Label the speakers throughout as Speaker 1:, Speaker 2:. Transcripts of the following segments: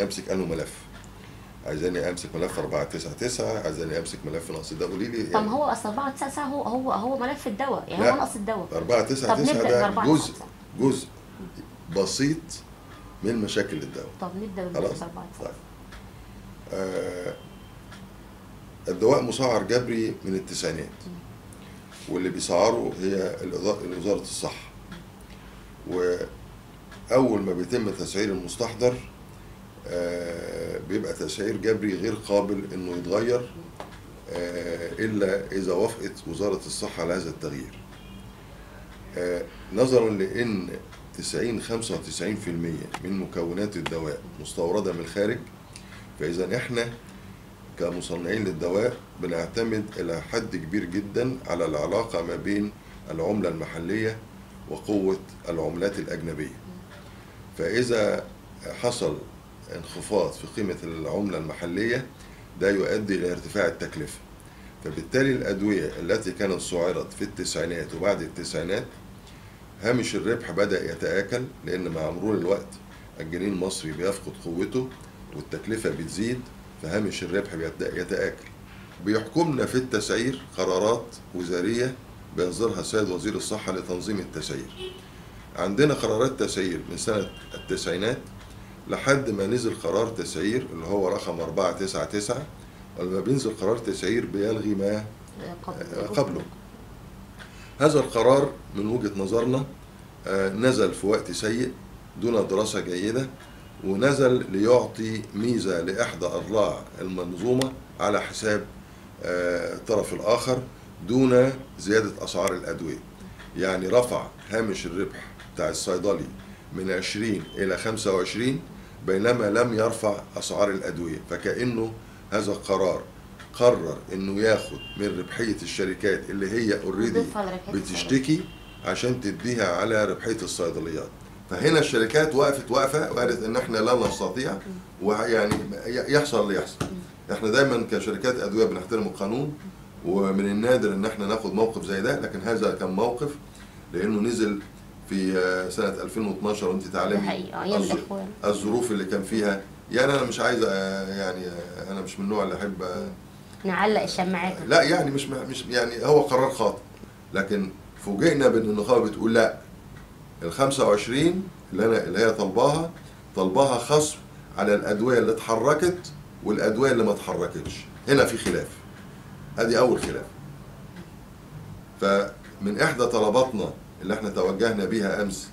Speaker 1: أمسك انه ملف. عايزاني أمسك ملف 499 عايزاني أمسك ملف نقص الدواء. قولي لي
Speaker 2: طب ما هو أصل 4 9 هو هو هو ملف الدواء. يعني. هو نقص الدواء.
Speaker 1: 499
Speaker 2: طب نبدأ
Speaker 1: ده جزء. جزء بسيط من مشاكل الدواء.
Speaker 2: طب
Speaker 1: نبدأ
Speaker 2: بال 4
Speaker 1: طيب. آه الدواء مسعر جبري من التسعينات. واللي بيسعره هي الإضاءة- وزارة الصحة. وأول ما بيتم تسعير المستحضر آه بيبقى تسعير جبري غير قابل إنه يتغير آه إلا إذا وافقت وزارة الصحة على هذا التغيير. آه نظرا لأن 90 95% من مكونات الدواء مستوردة من الخارج فإذا إحنا كمصنعين للدواء بنعتمد إلى حد كبير جدا على العلاقة ما بين العملة المحلية وقوة العملات الأجنبية. فإذا حصل انخفاض في قيمة العملة المحلية ده يؤدي إلى ارتفاع التكلفة. فبالتالي الأدوية التي كانت سعرت في التسعينات وبعد التسعينات هامش الربح بدأ يتآكل لأن مع مرور الوقت الجنيه المصري بيفقد قوته والتكلفة بتزيد فهامش الربح بيبدأ يتآكل. بيحكمنا في التسعير قرارات وزارية بيصدرها السيد وزير الصحة لتنظيم التسعير. عندنا قرارات تسعير من سنة التسعينات لحد ما نزل قرار تسعير اللي هو رقم 499 ولما بينزل قرار تسعير بيلغي ما قبله. هذا القرار من وجهة نظرنا آه، نزل في وقت سيء دون دراسة جيدة ونزل ليعطي ميزة لإحدى أضلاع المنظومة على حساب آه، الطرف الآخر دون زيادة أسعار الأدوية. يعني رفع هامش الربح بتاع الصيدلي من 20 إلى 25 بينما لم يرفع أسعار الأدوية. فكأنه هذا القرار قرر إنه ياخد من ربحية الشركات اللي هي اوريدي بتشتكي عشان تديها على ربحية الصيدليات. فهنا الشركات وقفت وقفة وقالت إن إحنا لا نستطيع ويعني يحصل اللي يحصل. إحنا دايما كشركات أدوية بنحترم القانون ومن النادر إن إحنا ناخد موقف زي ده لكن هذا كان موقف لأنه نزل في آه، سنة 2012 وانت تعلمي
Speaker 2: الاخوان
Speaker 1: الظروف اللي كان فيها. يعني أنا مش عايز آه، يعني آه، أنا مش من النوع اللي أحب آه،
Speaker 2: نعلق الشماعات.
Speaker 1: لا يعني مش مش يعني هو قرار خاطئ. لكن فوجئنا بأن النقابة بتقول لا. ال 25 اللي أنا اللي هي طالباها طالباها خصم على الأدوية اللي اتحركت والأدوية اللي ما اتحركتش. هنا في خلاف. أدي أول خلاف. فمن إحدى طلباتنا اللي إحنا توجهنا بيها امس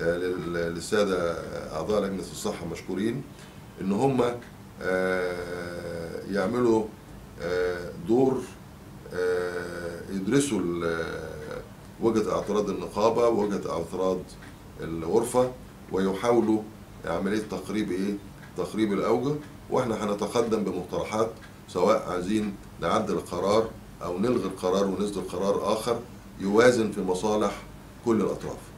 Speaker 1: آه، لل- للسادة أعضاء لجنة الصحة مشكورين إن هم آه، يعملوا آه، دور يدرسوا وجهة اعتراض النقابة ووجهه اعتراض الغرفة ويحاولوا عملية تقريب إيه؟ تقريب الأوجه وإحنا هنتقدم بمقترحات سواء عايزين نعدل القرار أو نلغي القرار ونصدر قرار آخر يوازن في مصالح كل الأطراف.